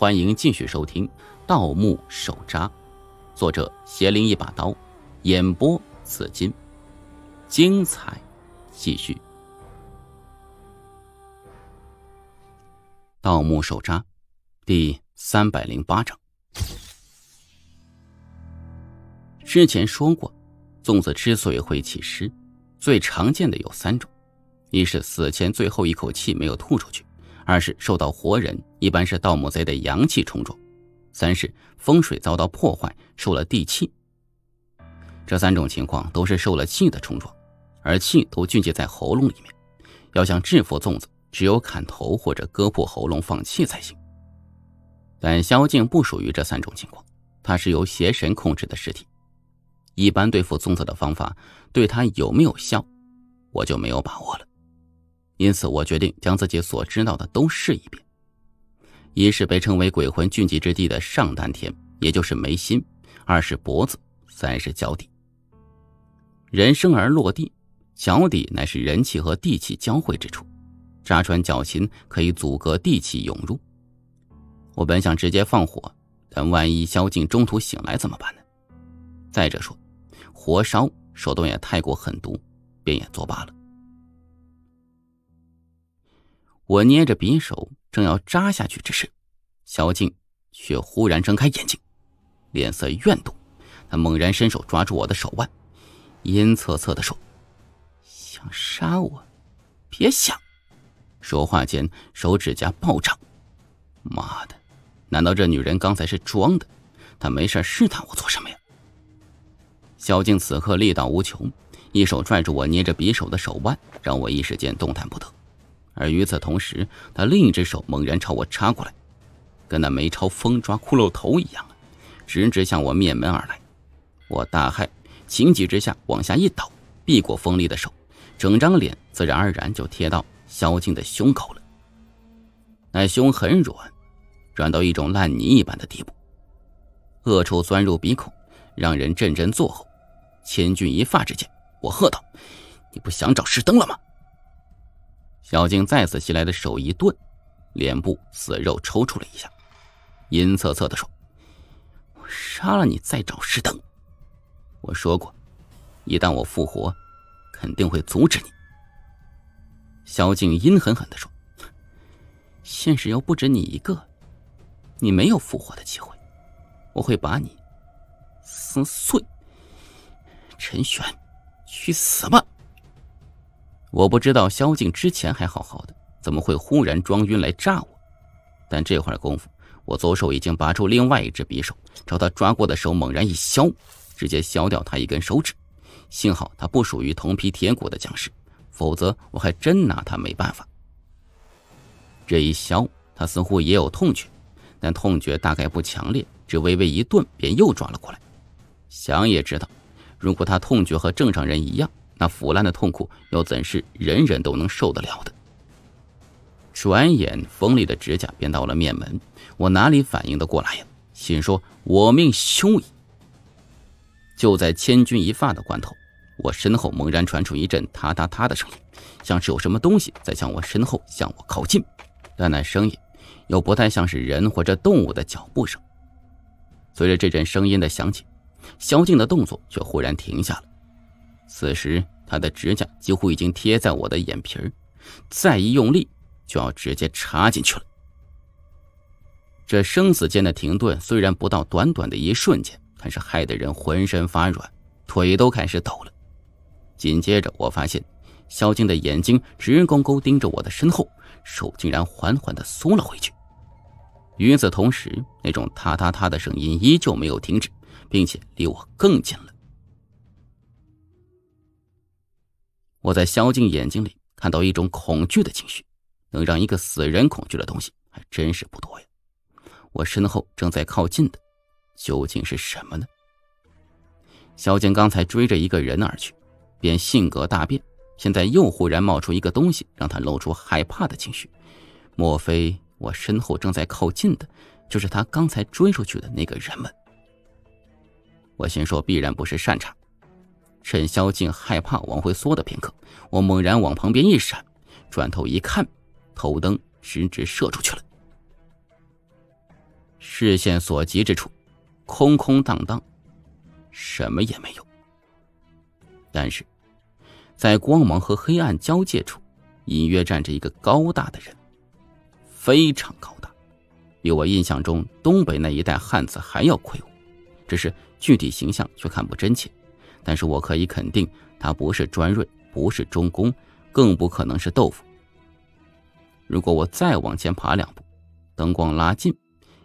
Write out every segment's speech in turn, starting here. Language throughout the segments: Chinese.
欢迎继续收听《盗墓手札》，作者邪灵一把刀，演播紫金，精彩继续。《盗墓手札》第三百零八章。之前说过，粽子之所以会起尸，最常见的有三种：一是死前最后一口气没有吐出去。二是受到活人，一般是盗墓贼的阳气冲撞；三是风水遭到破坏，受了地气。这三种情况都是受了气的冲撞，而气都聚集在喉咙里面。要想制服粽子，只有砍头或者割破喉咙放气才行。但萧敬不属于这三种情况，他是由邪神控制的尸体。一般对付粽子的方法，对他有没有效，我就没有把握了。因此，我决定将自己所知道的都试一遍。一是被称为鬼魂聚集之地的上丹田，也就是眉心；二是脖子；三是脚底。人生而落地，脚底乃是人气和地气交汇之处，扎穿脚心可以阻隔地气涌入。我本想直接放火，但万一萧静中途醒来怎么办呢？再者说，火烧手段也太过狠毒，便也作罢了。我捏着匕首，正要扎下去之时，萧静却忽然睁开眼睛，脸色怨毒。他猛然伸手抓住我的手腕，阴恻恻地说：“想杀我，别想！”说话间，手指甲暴涨。妈的，难道这女人刚才是装的？她没事试探我做什么呀？萧静此刻力道无穷，一手拽住我捏着匕首的手腕，让我一时间动弹不得。而与此同时，他另一只手猛然朝我插过来，跟那梅超风抓骷髅头一样，直直向我面门而来。我大骇，情急之下往下一倒，避过锋利的手，整张脸自然而然就贴到萧静的胸口了。那胸很软，软到一种烂泥一般的地步，恶臭钻入鼻孔，让人阵阵作呕。千钧一发之间，我喝道：“你不想找石灯了吗？”小静再次袭来的手一顿，脸部死肉抽搐了一下，阴恻恻地说：“我杀了你再找石灯。我说过，一旦我复活，肯定会阻止你。”小静阴狠狠地说：“现实又不止你一个，你没有复活的机会，我会把你撕碎。陈玄，去死吧！”我不知道萧静之前还好好的，怎么会忽然装晕来炸我？但这会儿功夫，我左手已经拔出另外一只匕首，朝他抓过的手猛然一削，直接削掉他一根手指。幸好他不属于铜皮铁骨的僵尸，否则我还真拿他没办法。这一削，他似乎也有痛觉，但痛觉大概不强烈，只微微一顿，便又抓了过来。想也知道，如果他痛觉和正常人一样。那腐烂的痛苦又怎是人人都能受得了的？转眼，锋利的指甲便到了面门，我哪里反应得过来呀？心说：“我命休矣！”就在千钧一发的关头，我身后猛然传出一阵“嗒嗒嗒”的声音，像是有什么东西在向我身后向我靠近，但那声音又不太像是人或者动物的脚步声。随着这阵声音的响起，萧静的动作却忽然停下了。此时，他的指甲几乎已经贴在我的眼皮儿，再一用力，就要直接插进去了。这生死间的停顿虽然不到短短的一瞬间，但是害得人浑身发软，腿都开始抖了。紧接着，我发现萧静的眼睛直勾勾盯着我的身后，手竟然缓缓地缩了回去。与此同时，那种“嗒嗒嗒”的声音依旧没有停止，并且离我更近了。我在萧静眼睛里看到一种恐惧的情绪，能让一个死人恐惧的东西还真是不多呀。我身后正在靠近的，究竟是什么呢？萧静刚才追着一个人而去，便性格大变，现在又忽然冒出一个东西，让他露出害怕的情绪。莫非我身后正在靠近的，就是他刚才追出去的那个人们？我心说，必然不是善茬。趁萧静害怕往回缩的片刻，我猛然往旁边一闪，转头一看，头灯直直射出去了。视线所及之处，空空荡荡，什么也没有。但是，在光芒和黑暗交界处，隐约站着一个高大的人，非常高大，比我印象中东北那一带汉子还要魁梧，只是具体形象却看不真切。但是我可以肯定，他不是专锐，不是中宫，更不可能是豆腐。如果我再往前爬两步，灯光拉近，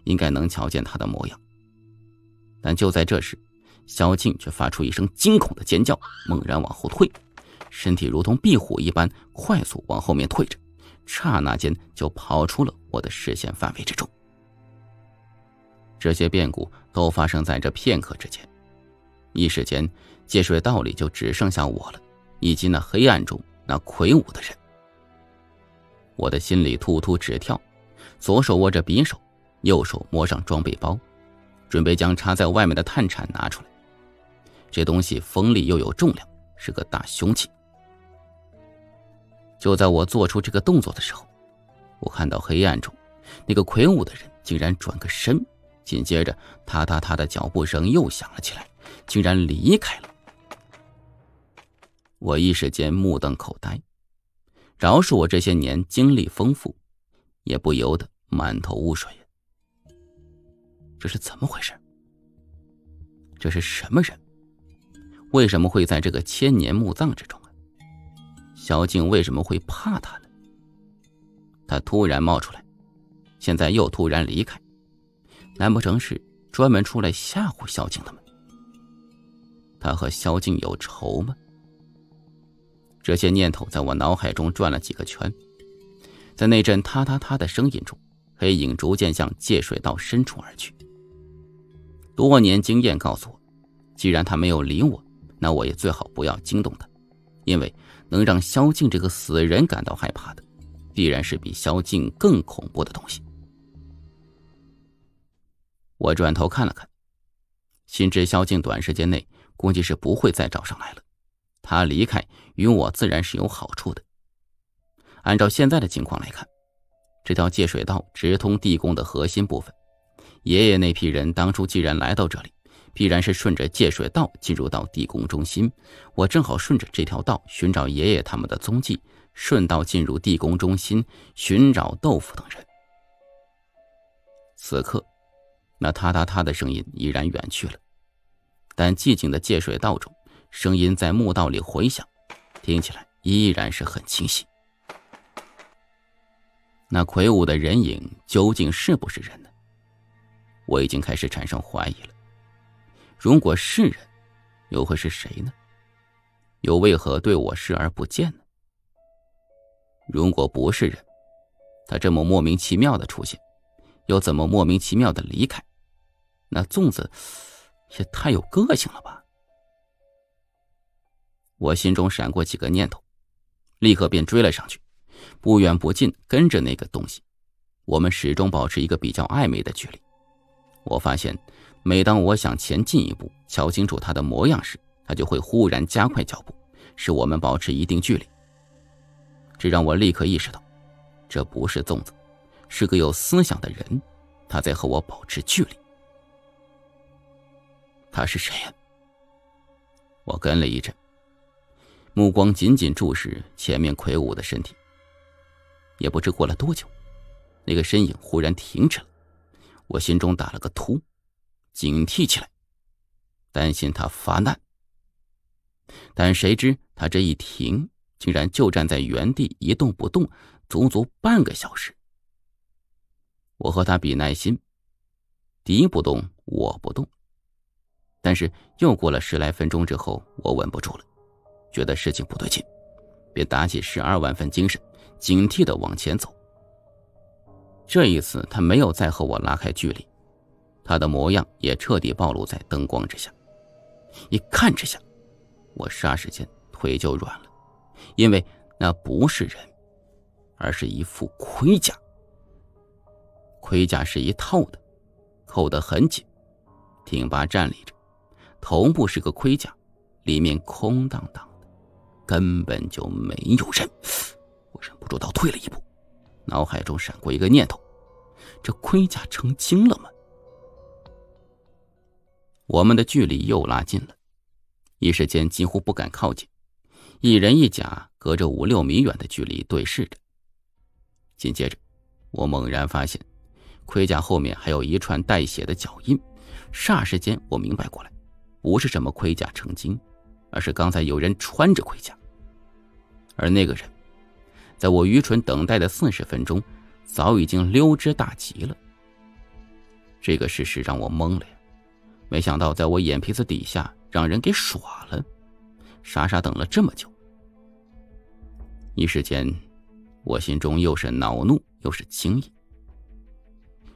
应该能瞧见他的模样。但就在这时，萧静却发出一声惊恐的尖叫，猛然往后退，身体如同壁虎一般快速往后面退着，刹那间就跑出了我的视线范围之中。这些变故都发生在这片刻之间，一时间。借水道里就只剩下我了，以及那黑暗中那魁梧的人。我的心里突突直跳，左手握着匕首，右手摸上装备包，准备将插在外面的探铲拿出来。这东西锋利又有重量，是个大凶器。就在我做出这个动作的时候，我看到黑暗中那个魁梧的人竟然转个身，紧接着，踏踏踏的脚步声又响了起来，竟然离开了。我一时间目瞪口呆，饶是我这些年经历丰富，也不由得满头雾水。这是怎么回事？这是什么人？为什么会在这个千年墓葬之中啊？萧静为什么会怕他呢？他突然冒出来，现在又突然离开，难不成是专门出来吓唬萧静的吗？他和萧静有仇吗？这些念头在我脑海中转了几个圈，在那阵“嗒嗒嗒”的声音中，黑影逐渐向界水道深处而去。多年经验告诉我，既然他没有理我，那我也最好不要惊动他，因为能让萧静这个死人感到害怕的，必然是比萧静更恐怖的东西。我转头看了看，心知萧静短时间内估计是不会再找上来了。他离开与我自然是有好处的。按照现在的情况来看，这条界水道直通地宫的核心部分。爷爷那批人当初既然来到这里，必然是顺着界水道进入到地宫中心。我正好顺着这条道寻找爷爷他们的踪迹，顺道进入地宫中心寻找豆腐等人。此刻，那嗒嗒嗒的声音已然远去了，但寂静的界水道中。声音在墓道里回响，听起来依然是很清晰。那魁梧的人影究竟是不是人呢？我已经开始产生怀疑了。如果是人，又会是谁呢？又为何对我视而不见呢？如果不是人，他这么莫名其妙的出现，又怎么莫名其妙的离开？那粽子也太有个性了吧！我心中闪过几个念头，立刻便追了上去，不远不近跟着那个东西。我们始终保持一个比较暧昧的距离。我发现，每当我想前进一步，瞧清楚他的模样时，他就会忽然加快脚步，使我们保持一定距离。这让我立刻意识到，这不是粽子，是个有思想的人，他在和我保持距离。他是谁呀？我跟了一阵。目光紧紧注视前面魁梧的身体。也不知过了多久，那个身影忽然停止了，我心中打了个突，警惕起来，担心他发难。但谁知他这一停，竟然就站在原地一动不动，足足半个小时。我和他比耐心，敌不动我不动，但是又过了十来分钟之后，我稳不住了。觉得事情不对劲，便打起十二万分精神，警惕的往前走。这一次，他没有再和我拉开距离，他的模样也彻底暴露在灯光之下。一看之下，我霎时间腿就软了，因为那不是人，而是一副盔甲。盔甲是一套的，扣得很紧，挺拔站立着，头部是个盔甲，里面空荡荡。根本就没有人，我忍不住倒退了一步，脑海中闪过一个念头：这盔甲成精了吗？我们的距离又拉近了，一时间几乎不敢靠近，一人一甲隔着五六米远的距离对视着。紧接着，我猛然发现，盔甲后面还有一串带血的脚印。霎时间，我明白过来，不是什么盔甲成精，而是刚才有人穿着盔甲。而那个人，在我愚蠢等待的四十分钟，早已经溜之大吉了。这个事实让我懵了呀！没想到，在我眼皮子底下让人给耍了，傻傻等了这么久。一时间，我心中又是恼怒又是惊异。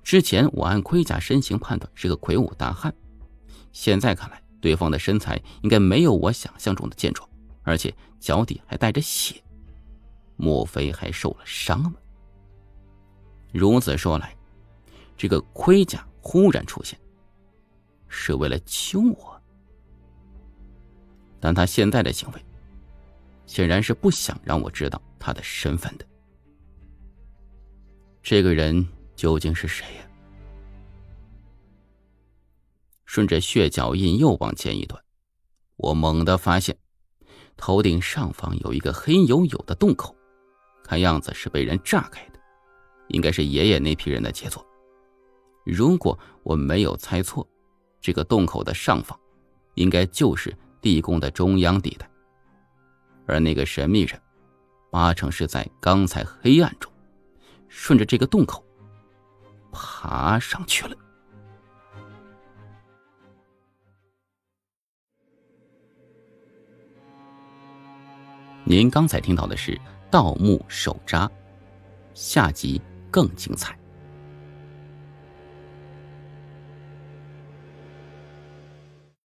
之前我按盔甲身形判断是个魁梧大汉，现在看来，对方的身材应该没有我想象中的健壮，而且脚底还带着血，莫非还受了伤吗？如此说来，这个盔甲忽然出现，是为了救我，但他现在的行为，显然是不想让我知道他的身份的。这个人。究竟是谁呀？顺着血脚印又往前一段，我猛地发现头顶上方有一个黑黝黝的洞口，看样子是被人炸开的，应该是爷爷那批人的杰作。如果我没有猜错，这个洞口的上方，应该就是地宫的中央地带，而那个神秘人，八成是在刚才黑暗中，顺着这个洞口。爬上去了。您刚才听到的是《盗墓手札》，下集更精彩。